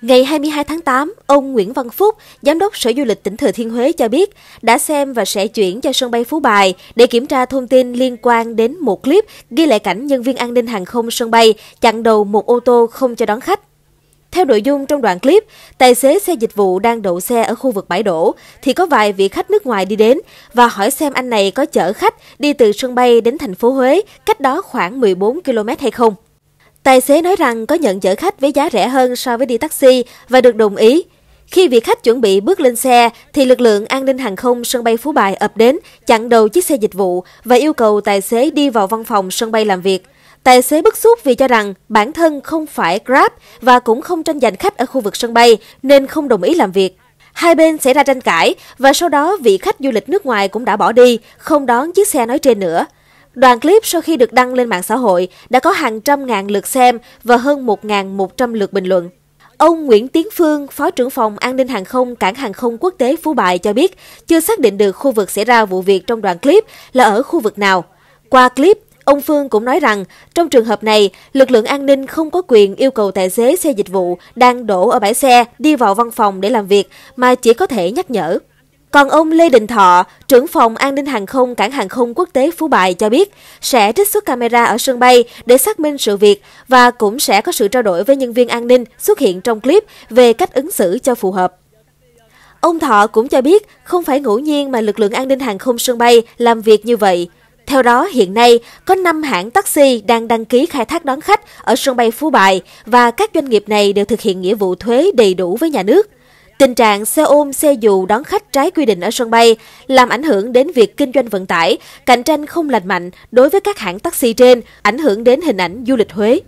Ngày 22 tháng 8, ông Nguyễn Văn Phúc, Giám đốc Sở Du lịch tỉnh Thừa Thiên Huế cho biết đã xem và sẽ chuyển cho sân bay Phú Bài để kiểm tra thông tin liên quan đến một clip ghi lại cảnh nhân viên an ninh hàng không sân bay chặn đầu một ô tô không cho đón khách. Theo nội dung trong đoạn clip, tài xế xe dịch vụ đang đậu xe ở khu vực bãi đổ thì có vài vị khách nước ngoài đi đến và hỏi xem anh này có chở khách đi từ sân bay đến thành phố Huế, cách đó khoảng 14 km hay không. Tài xế nói rằng có nhận chở khách với giá rẻ hơn so với đi taxi và được đồng ý. Khi vị khách chuẩn bị bước lên xe, thì lực lượng an ninh hàng không sân bay Phú Bài ập đến, chặn đầu chiếc xe dịch vụ và yêu cầu tài xế đi vào văn phòng sân bay làm việc. Tài xế bức xúc vì cho rằng bản thân không phải Grab và cũng không tranh giành khách ở khu vực sân bay nên không đồng ý làm việc. Hai bên xảy ra tranh cãi và sau đó vị khách du lịch nước ngoài cũng đã bỏ đi, không đón chiếc xe nói trên nữa. Đoạn clip sau khi được đăng lên mạng xã hội đã có hàng trăm ngàn lượt xem và hơn 1.100 lượt bình luận. Ông Nguyễn Tiến Phương, Phó trưởng phòng an ninh hàng không cảng hàng không quốc tế Phú Bài cho biết chưa xác định được khu vực xảy ra vụ việc trong đoạn clip là ở khu vực nào. Qua clip, Ông Phương cũng nói rằng, trong trường hợp này, lực lượng an ninh không có quyền yêu cầu tài xế xe dịch vụ đang đổ ở bãi xe đi vào văn phòng để làm việc, mà chỉ có thể nhắc nhở. Còn ông Lê Đình Thọ, trưởng phòng an ninh hàng không cảng hàng không quốc tế Phú Bài cho biết sẽ trích xuất camera ở sân bay để xác minh sự việc và cũng sẽ có sự trao đổi với nhân viên an ninh xuất hiện trong clip về cách ứng xử cho phù hợp. Ông Thọ cũng cho biết không phải ngẫu nhiên mà lực lượng an ninh hàng không sân bay làm việc như vậy. Theo đó, hiện nay có 5 hãng taxi đang đăng ký khai thác đón khách ở sân bay Phú Bài và các doanh nghiệp này đều thực hiện nghĩa vụ thuế đầy đủ với nhà nước. Tình trạng xe ôm, xe dù đón khách trái quy định ở sân bay làm ảnh hưởng đến việc kinh doanh vận tải, cạnh tranh không lành mạnh đối với các hãng taxi trên, ảnh hưởng đến hình ảnh du lịch Huế.